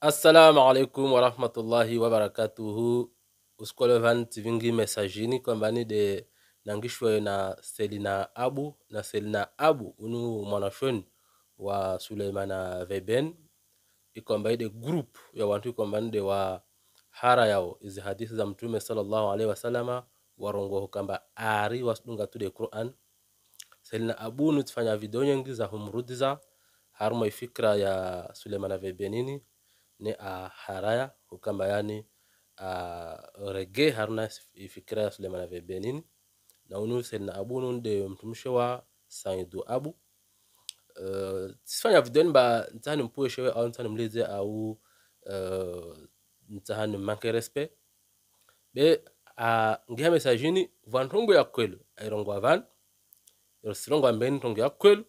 assalamu alaikum warahmatullahi wabarakatuhu uskole van tivingi mesajini kombani de nangishwe na selina abu. Na selina abu unu mwanashoni wa suleimana veben. Ikwamba de group ya wantu ikombani de wa hara yao. Izi hadithi za mtume sallallahu alaihi wasallama warongo kamba ari wasdunga tude quran. Selina abu nutifanya video nyingi za humrudiza. Harumo ifikra ya suleimana vebenini ni a haraya hukamba yani a rege haruna ifikira ya suleiman ave benin na unu selina abu nun de mtumishe wa saidu abu. Uh, sifanya video ni ba ntahani mpuwe shewe au ntahani mlize au uh, ntahani manke respe be a ngiha mesajini vantongo ya kwelu airongwa van. Sirongo mbeni ntongo ya kwelu.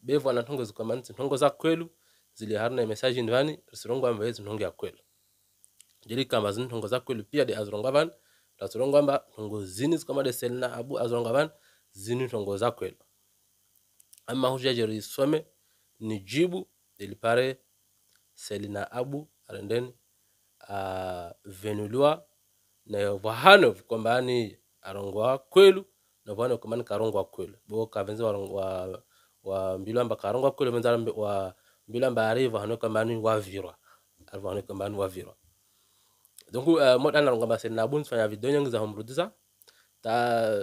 Be vantungu ntongo ntongo za kwelu zili harna message ndivani risirongwa amba ezi ntongo ya kwelu jeli kamba zini tongo za kwelu pia de azirongwa van. Rasirongo amba ntongo zini zikoma de selina abu azirongwa van zini tongo za kwelu ama huja jeri some ni jibu ilipare selina abu arendeni uh, venuliwa na vahano kwamba ani arongwa kwelu na vahano kwamba ni karongwa kwelu bo kavenzi wa wa mbilamba karongwa kwelu venzi wa bila mbari vahano kambani wavirwa vahano kambani wavirwa donc uh, mo dana ngamba sen nabun fanya video nyingi za humrudiza. Ta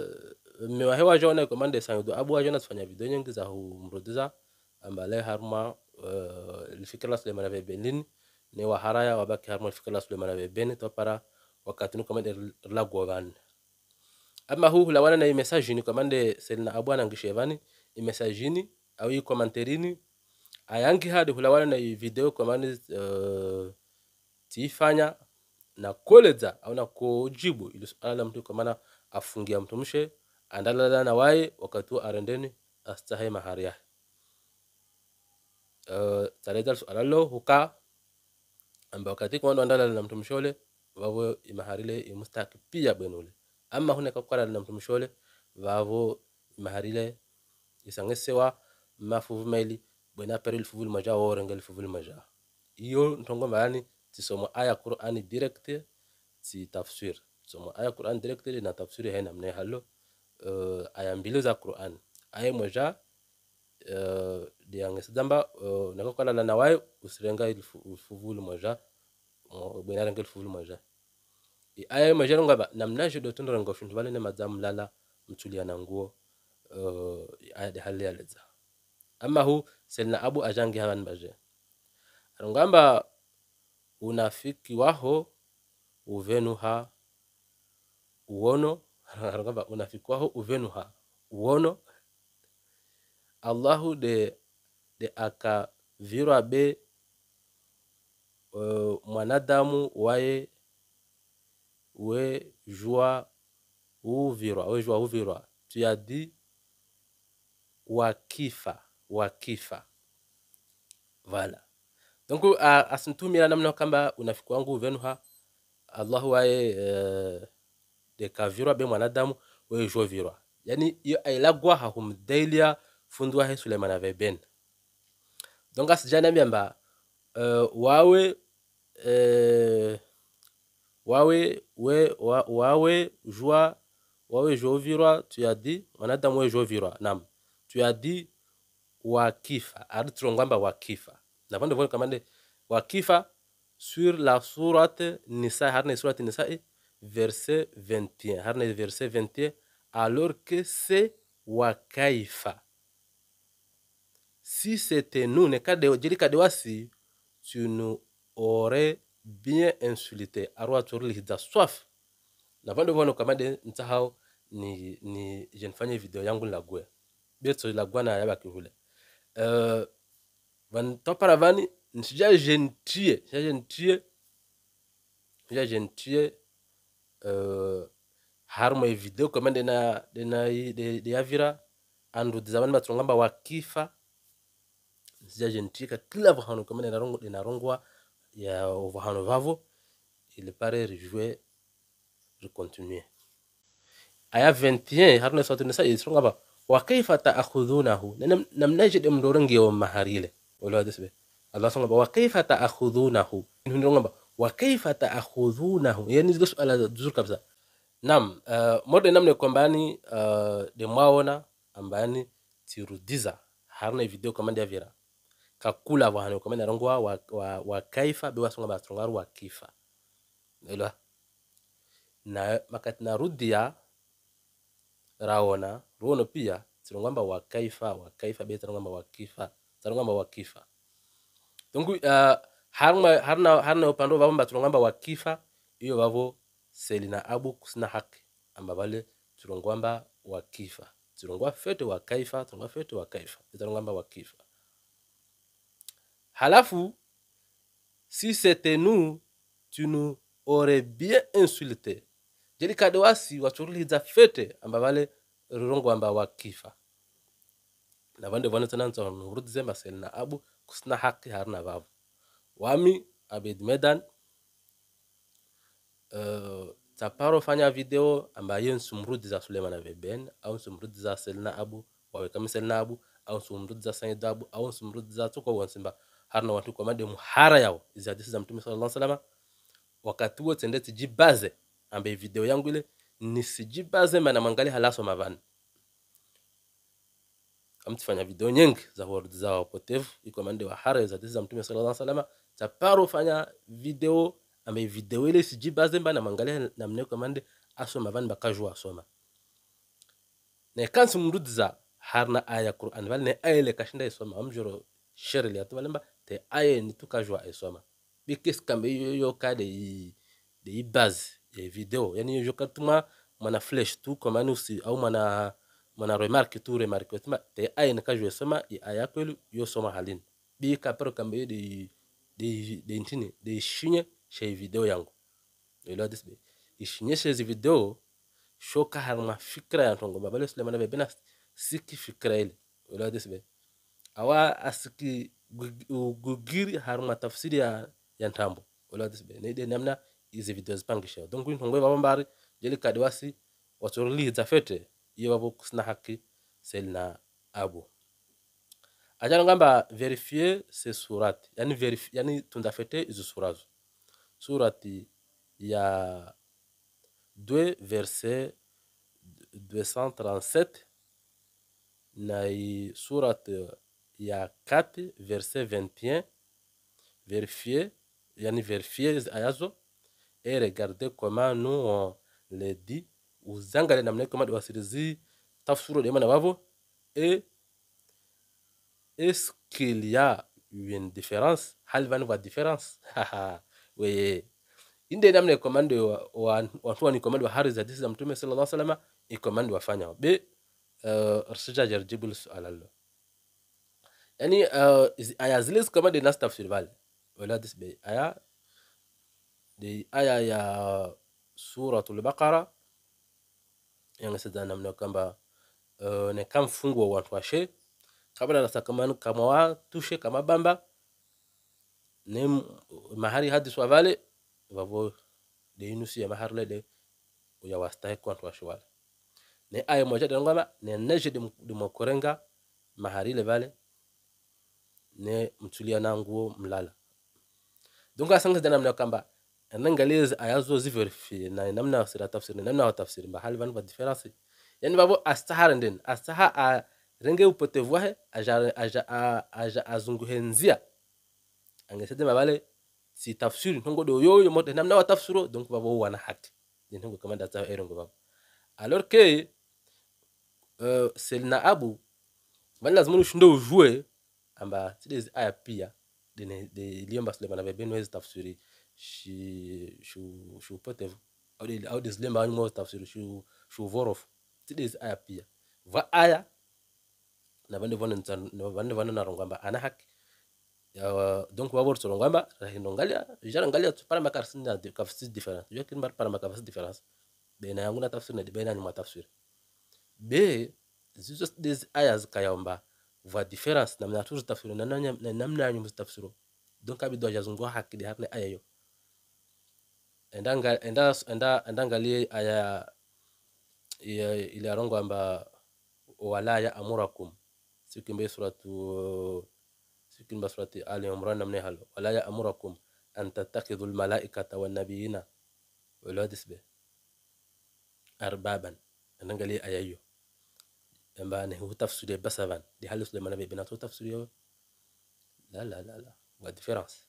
mewa hewa jona komande sanyo abu jona fanya video nyingi za humrudiza. Ambale harma uh, fikra sulema na benin. Ne wa haraya wa wabaki harma fikra sulema na benin. To para wakati nu komande la govan ama hu lawana na message ni komande selina abu anangishevani message ni au komanterini ayangi hadi hulawana na video kwa mani uh, tiifanya na koleza au na kujibu ili suala la mtu kwamana afungia mtu mshe andalala na waye wakati arendeni astahe mahari yake. Uh, tareza suala lo huka amba wakati kwa andalala na mtu mshole vavo imaharile imustaki pia bwenule ama hune kakwala na mtu mshole vavo imaharile isangesewa mafuvu maili bwena pere lifuvulu maja worenga lifuvulu maja. Iyo ntongo maani tisoma aya qur'ani direct ti tafsir tisomo aya qur'ani direct na tafsiri hena mne hallo uh, aya mbili za qur'ani. Aya moja uh, diange sidamba uh, nakokala na nawayo usirenga lifuvulu maja bwena renga lifuvulu maja. I aya moja ngaba namna jido tundra ngoshu vale ne madam lala mtulia na nguo uh, aya de hali aleza ama hu selina abu ajangi hawan baje. Arongamba unafiki waho uvenuha uono. Arongamba unafiki waho uvenuha uono. Allahu de de akavirwa be uh, mwanadamu waye we jua uvirwa we jua uvirwa. Tuyadi wakifa wakifa vala. Donc uh, asintumira namna kamba unafiki wangu uvenuha allahu waye uh, de kavirwa be mwanadamu we jo virwa. Yani iyo ailagwa hahumdailia fundwa wahe suleiman ave ben. Donc asijanambia mba uh, wawe uh, wawe we wa, wawe jua wawe jovirwa tuyadi mwanadamu we jo virwa. Nam tuyadi wakifa. Aritulongwamba wakifa. Navando vona kamande wakifa sur la sourate nisa harna sourate nisa verset 21 harna verset 21 alors que c'est wakaifa. Si c'était nous ne kade jeli kade wasi tu nous aurais bien insulté. Arwa turli hidza swaf. Navando vona kamande ntahao ni ni jenfanye video yangu lagwe beto lagwa na yaba kihule uh, van topara vani nsija gentie sija gentie sija gentie uh, har mo video kama dena dena de, de yavira. Andu dzavani batsongamba wakifa. Sija gentie ka kila vahano kama dena rongo dena rongwa ya vahano vavo. Il pare rejouer recontinuer. Aya 21 har na sautin nisa wa kaifa ta'khudhunahu? Namnaje mdorongi yo maharile. Wala desbe allah sanga ba wa kaifa ta'khudhunahu? Ndonga ngamba wa kaifa ta'khudhunahu? Yani zile ala zuri kabisa. Nam uh, eh, mode namne kwambani yaani, uh, eh, de mwaona ambani tirudiza harna video kamande ya vira. Kakula vahano kamande rongwa wa, wa, wa kaifa be wasonga ba trongaru wa kifa. Ila na makati narudia raona. Ruono pia tirongamba wakaifa wakaifa wa kaifa be tirongamba wakifa tirongamba wa kifa. Donc uh, harma harna harna upando vavo mba wa wakifa iyo vavo selina abu kusina haki amba bale tirongamba wakifa kifa. Turongwa fete wa kaifa turongwa fete wa kaifa tirongamba wa kifa. Halafu si c'était nous tu nous aurais bien insulté jeli kade wasi wachuruliza fete amba vale rurongo amba wakifa. Na vande vane tena masel na abu kusina haki harna vavo wami abed medan uh, taparo fanya video ambayo nsumrudi za suleiman aveben au nsumrudi za selina abu wawekami selna abu au nsumrudi za said abu au nsumrudi za tuko wansimba harna watu kwa made muhara yao. Izi hadisi za mtume sallallahu alaihi wasallam wakati wote ndeti tijibaze ambe video yangu ile nisijibaze maana mangali halaso mavani amtifanya video nyingi za word za wapotevu iko mande wa hara za za mtume sallallahu alaihi wasallam taparo fanya video ambe video ile sijibaze mba na mangalia kwa mande aso van bakajua asoma ne kansi mrudza harna aya qur'an val ne aya le kashinda isoma amjoro shere le atwalemba te aya ni tukajua isoma bikis kambe yo yo kade de base ya video. Yani yo katuma mana flash tu komani usi au mana mana remarque tu remarque tuma te aya ni kajua isoma i aya kwelu yo soma halin bi kapero kambe de de de ntini de shinye she video yangu. Ilo disbe ishinye she video shoka harma fikra ya tongo babale sulemana be bena siki fikra ile ilo disbe awa asiki gugiri harma tafsiri ya ya ntambo. Ilo ne de namna izi video zipangisha donc ni tongo baba mbari jeli za fete iyo babo kusna haki abu. Ajana ngamba verifier ces surat yani verifie yani tundafete izo surazo. Surati ya 2 verset 237 na i surat ya 4 verset 21 vérifier yani vérifier ayazo et regarder comment nous on les dit. Uzangale namna kama wasirizi tafsiro de mana bavo et est-ce qu'il y a une différence? Hal va différence? We inde namna komande wa watu ni komande wa hari za disi za mtume sallallahu alaihi wasallam i komande wafanya be uh, rsija jarjibu suala lo yani uh, aya tafsir vale wala dis be aya de aya ya suratul baqara yang sada namna kwamba uh, ne kam fungu wa watu washe kabla natakamani kama wa tushe kama bamba. Ne mahari hadis wa vale vavo de inusi ya mahar le de ya wastahi kwa watu washe wale. Ne aya moja de ngoma ne neje de mokorenga mahari le vale ne mtulia na nguo mlala. Donc asanga namna kamba nangalezi aya zo ziverifie na namna sira tafsiri namna wa tafsiri mahali vanu va difference. Yani vavo astahara ndeni astaha a renge upotevu wahe aja, aja, aja azunguhenzia angesede mabale si tafsiri ntongo do yoyo mote namna wa tafsiro donc babo wana hati. Ntongo kama data erongo babo alors que euh, selna abu bali lazima ushinde ujue amba sidezi aya pia de de liomba sulemana na hezi tafsiri și, și, și poate au de, au de zlem ani mă tafsir și și is aya pia va aya. Na bande vonan tan na bande vonan na rongamba ana hak. Donc wa borto rongamba rahino ngalia jara ngalia para makar sinna de kafsis different je kin mar para makar kafsis difference. Be na yangu tafsir na be na ni tafsir be zizo des ayas kayamba va difference. Na mna toujours tafsir na namna ni mustafsiro donc abi do jazungo hakide hakne ayayo yo enda enda enda enda ngalie aya ile arongo amba wala ya amurakum sikimbe suratu sikimba surati ali imran namne halo wala ya amurakum an tattakhidhu almalaikata wannabiyina welo hadis be arbaban anangali aya hiyo amba ne hutafsiri basavan di halu sulemana be bina tafsiri la la la la wa difference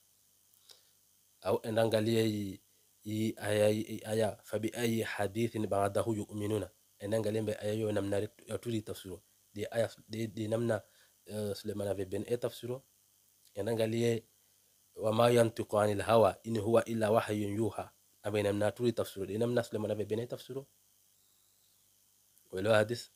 au enangalie aya fabi ayi hadithin ba'dahu yu'minuna. Enanga lembe aya yo namna ya tuli tafsiro. Di aya di, namna uh, sulemana be ben e tafsiro. Enangalie wama yantiqu anil hawa in huwa illa wahyun yuha. Abe namna tuli tafsiro. Di namna sulemana ave ben e tafsiro. Welo hadith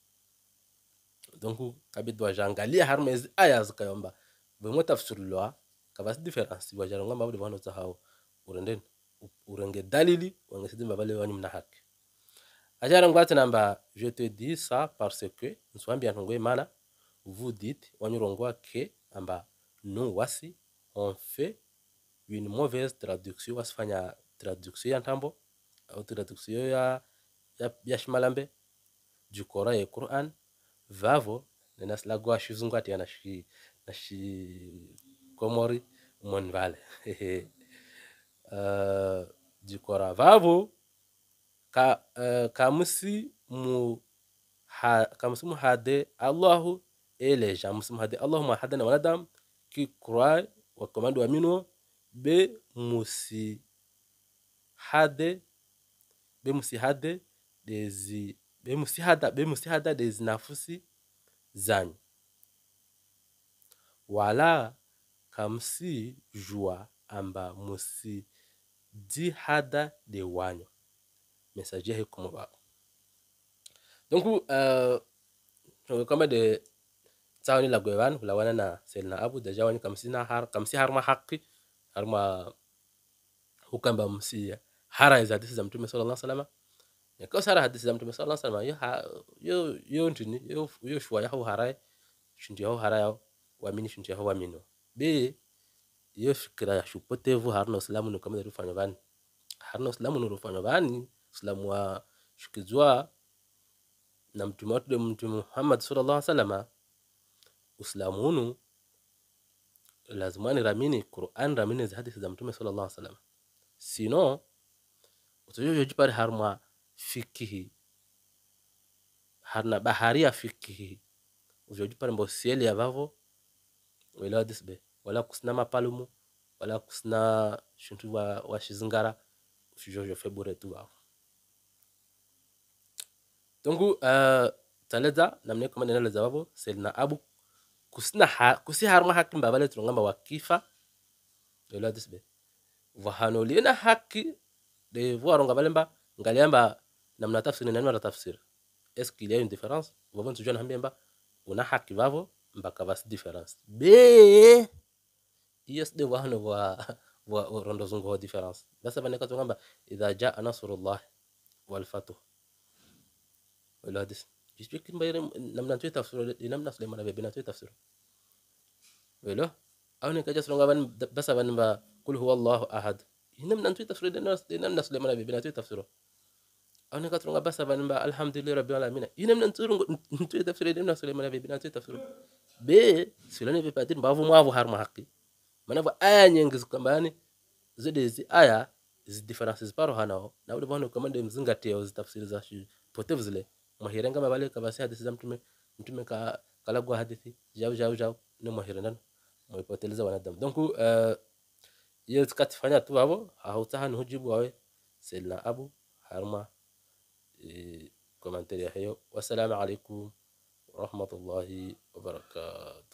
donc kabid wajangalia harma aya zikayomba bemwe tafsiri lwa kabasi difference. Wajaronga mabudi vano zahao urenden urenge dalili wangesidi mbabale wani mna haki. Ajara ngwate namba je te dis ça parce que nswambi antongwe mana vous dites wanyurongwa amba nous wasi on fait une mauvaise traduction traduction ya ntambo traduction ya ya, du Coran et vavo nenasilagwa shizungu komori vale uh, vavo ka uh, kamsi mu ha, kamusi mu hade Allahu eleja musi mu hade Allahu ma hade na wanadamu ki Quran wa komando wa mino be musi hade be musi hade dezi be musihada be musi hada dezi nafusi zanyu wala kamusi jua amba musi di hada de wanyo message he kuma ba donc euh kama de tsawani la gwewan la wana na selna abu da jawani kamsi na har kamsi har ma haqi har ma hukamba msi hara za disi za mtume sallallahu alaihi wasallam. Sara hadithi za mtume sallallahu alaihi wasallam yo yo ntini yo yo shwa ya yaho harai yao wamini shinti yaho wamino be yo fikira ya shupotevu harina usilamu ni kama rufanya bani harna islamu ni rufanya bani usilamu wa shukizwa na mtume watu de mtume Muhammad sallallahu alaihi wasallam. Uslamu hunu lazima ni ramini Qur'an ramini za hadithi za mtume sallallahu alaihi wasallam. Sino utajojo jipare harma fikihi harna ya fikihi. Ujojupare mbo sieli ya vavo welewa disbe wala kusina mapalumu wala kusina shintu wa, wa shizingara ujojo febure tu wao donc uh, taleza namne kama nenaleza vavo selina abu. Kusina ha, kusi harma haki mbabale tulongamba wakifa welewa disbe vahanolina haki de voaronga valemba ngaliamba namna tafsiri nani wala tafsiri. Est-ce qu'il y a une différence? Vavo ntujua mba una haki vavo mpaka vasi difference be yes de wahano wa wa rondo zungu wa difference basa bane kato kwamba idha jaa nasrullah wal fatuh wala hadis jisbik mbayre namna tu tafsiri namna Sulaiman be bina tu tafsiri wala au ne kaja songa ban basa ban ba kul huwa allah ahad namna tu tafsiri namna Sulaiman be bina tu tafsiri au ne katronga basa ban ba alhamdulillah rabbil alamin inamna nturungo tu tafsiri namna Sulaiman be bina tu tafsiri be silani be patin bavu mwavu harma haki mana ba aya nyingi zikambani zidi zi aya zi differences paro hanao na ule bwana kama ndio mzingatie zitafsiri za potevu zile. Mahirenga mabale kabasi hadithi za mtume mtume ka kalagwa hadithi jau jau jau ne mahirendan mwipoteleza wanadamu. Donc uh, ye zikatifanya tu babo hautahan hujibu wawe selna abu harma e, komentari ya hiyo. Wassalamu alaikum warahmatullahi wabarakatuh